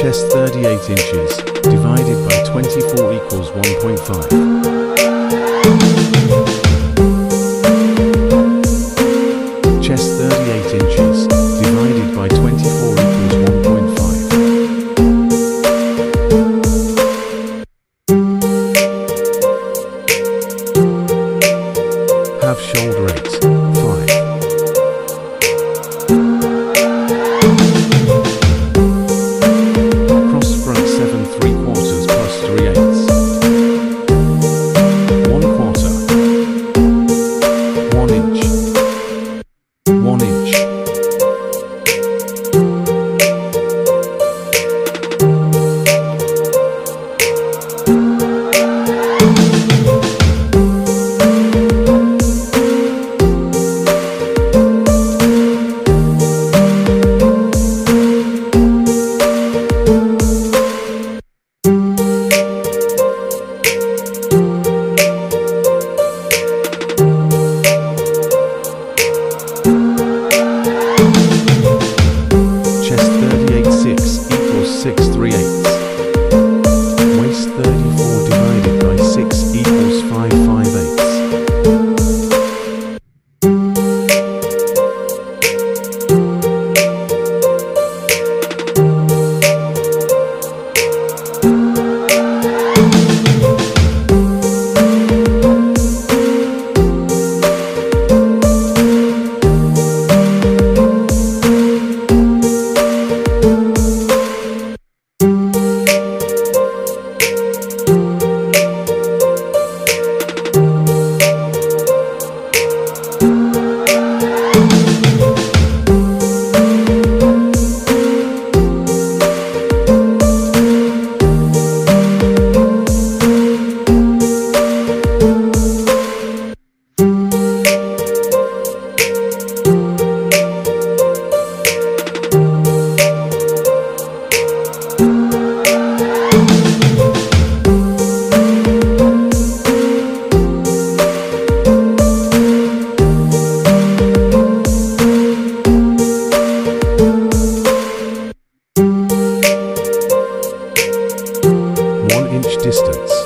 Chest 38 inches divided by 24 equals 1.5. Distance.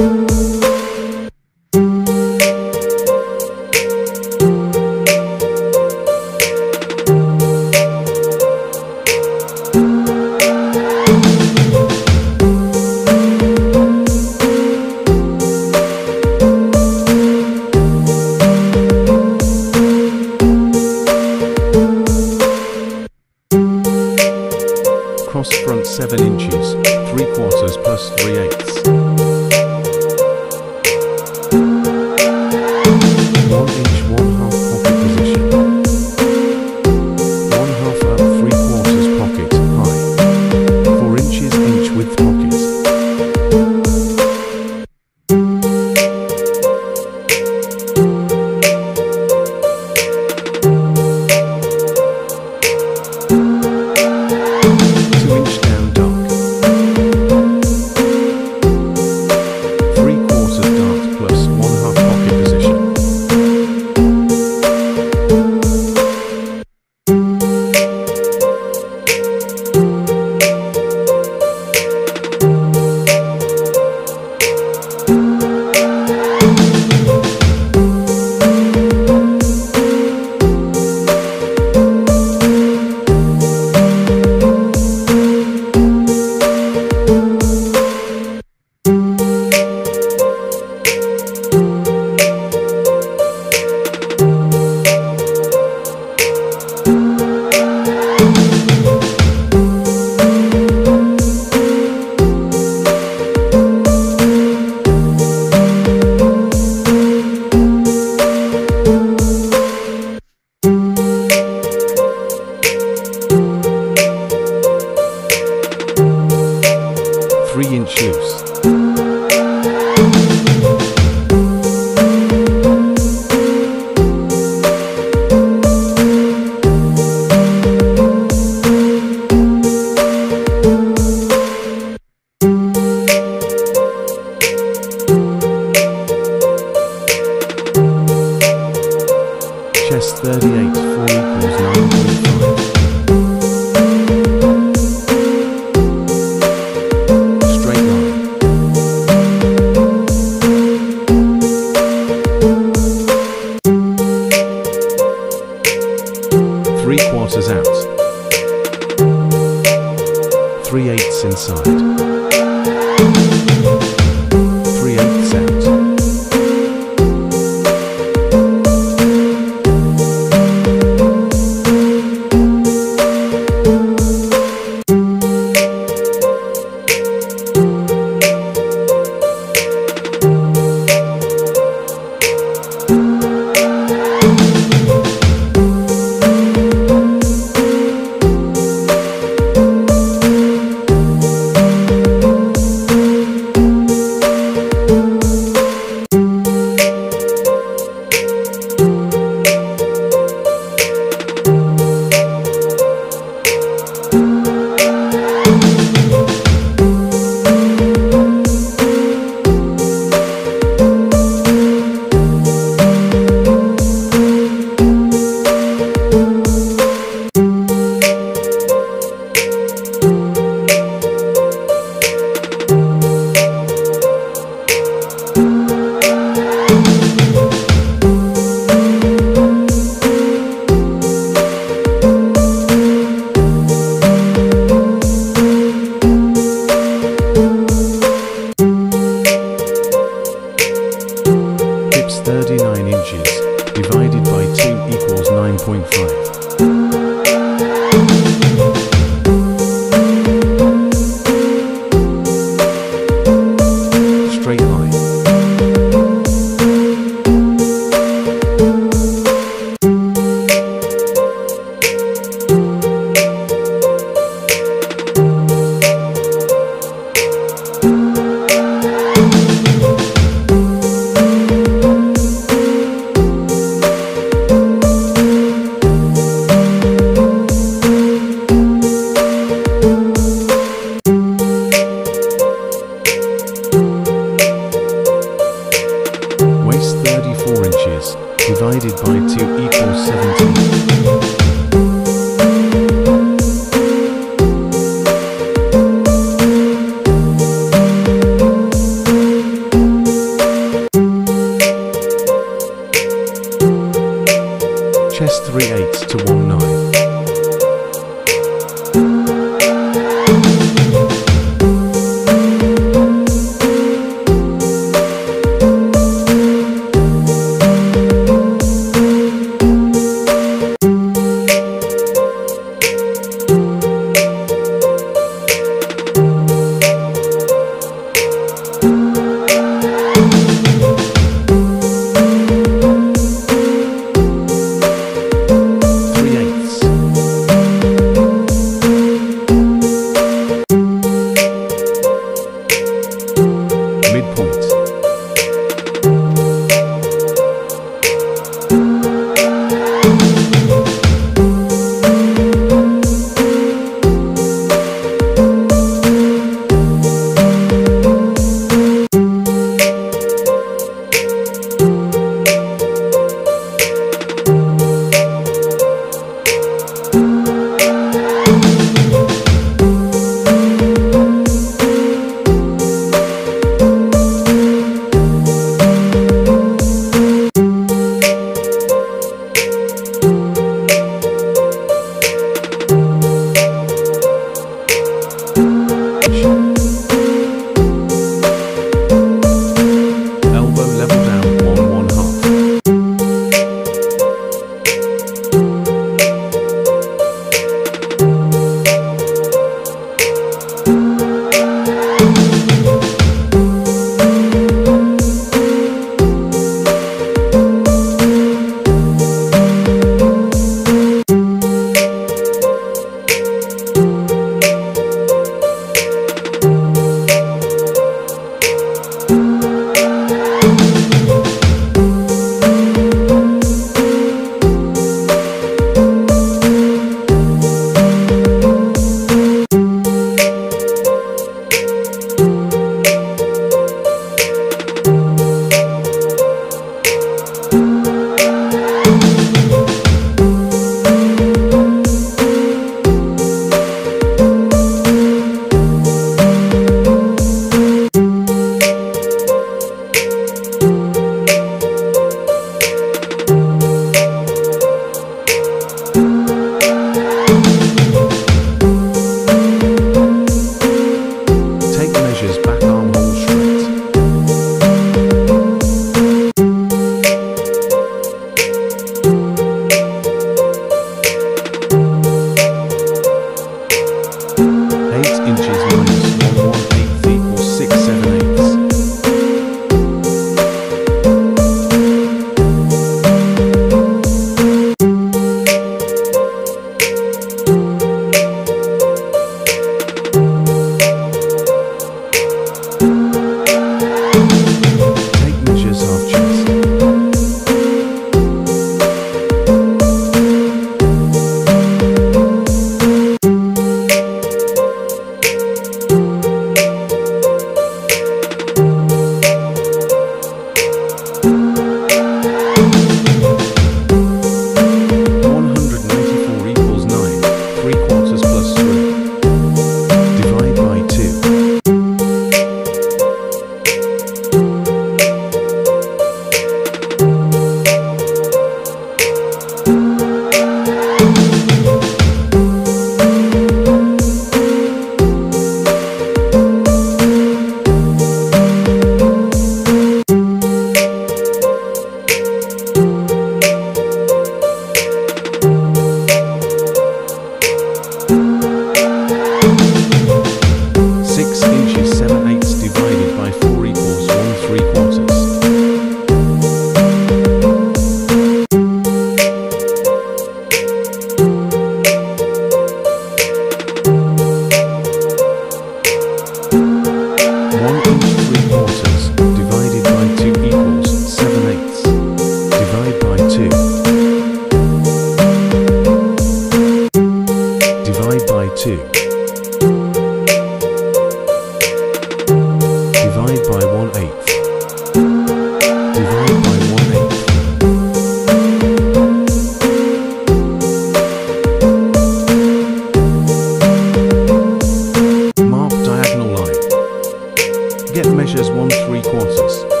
measures 1 3 quarters.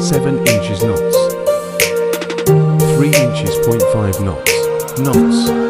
7 inches knots, 3 inches 0.5 knots, knots.